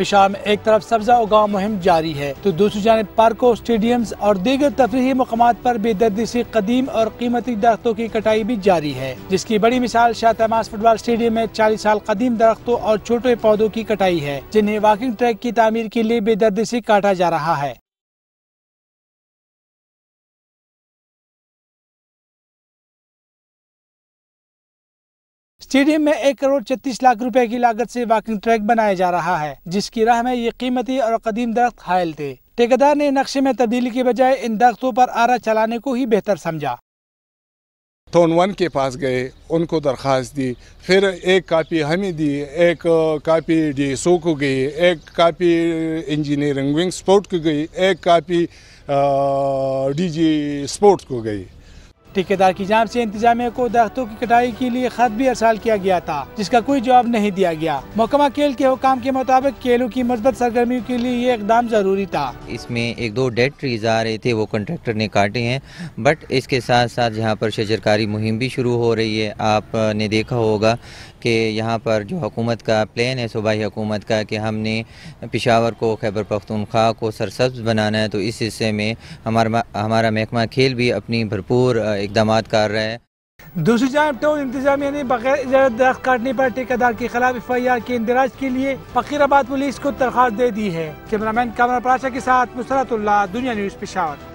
پشاور میں ایک طرف سبزہ اگاؤ مہم جاری ہے، تو دوسری جانب پارکوں اسٹیڈیمز اور دیگر تفریحی مقامات پر بے دردی سے قدیم اور قیمتی درختوں کی کٹائی بھی جاری ہے، جس کی بڑی مثال شاہ تماس فٹ بال اسٹیڈیم میں چالیس سال قدیم درختوں اور چھوٹے پودوں کی کٹائی ہے، جنہیں واکنگ ٹریک کی تعمیر کے لیے بے دردی سے کاٹا جا رہا ہے۔ اسٹیڈیم میں ایک کروڑ چتیس لاکھ روپے کی لاگت سے واکنگ ٹریک بنایا جا رہا ہے، جس کی راہ میں یہ قیمتی اور قدیم درخت حائل تھے۔ ٹھیکیدار نے نقشے میں تبدیلی کے بجائے ان درختوں پر آرا چلانے کو ہی بہتر سمجھا۔ ٹون ون کے پاس گئے، ان کو درخواست دی، پھر ایک کاپی ہمیں دی، ایک کاپی ڈی سو کو گئی، ایک کاپی انجینئرنگ ونگ سپورٹ کو گئی، ایک کاپی ڈی جی سپورٹس کو گئی۔ ٹھیکیدار کی جانب سے انتظامیہ کو درختوں کی کٹائی کے لیے خط بھی ارسال کیا گیا تھا، جس کا کوئی جواب نہیں دیا گیا۔ محکمہ کھیل کے حکام کے مطابق کھیلوں کی مثبت سرگرمیوں کے لیے یہ اقدام ضروری تھا۔ اس میں ایک دو ڈیڈ ٹریز آ رہے تھے، وہ کنٹریکٹر نے کاٹے ہیں۔ بٹ اس کے ساتھ ساتھ جہاں پر شجرکاری مہم بھی شروع ہو رہی ہے، آپ نے دیکھا ہوگا کہ یہاں پر جو حکومت کا پلان ہے، صوبائی حکومت کا، کہ ہم نے پشاور کو، خیبر پختونخوا کو سرسبز بنانا ہے۔ تو اس حصے میں ہمارا ہمارا محکمہ کھیل بھی اپنی بھرپور اقدامات کر رہے ہیں۔ دوسری جانب ٹاؤن انتظامیہ نے بغیر اجازت درخت کاٹنے پر ٹھیکیدار کے خلاف ایف آئی آر کے اندراج کے لیے فقیر آباد پولیس کو درخواست دے دی ہے۔ کیمرہ مین کامرا پراشا کے ساتھ مسرت اللہ، دنیا نیوز پشاور۔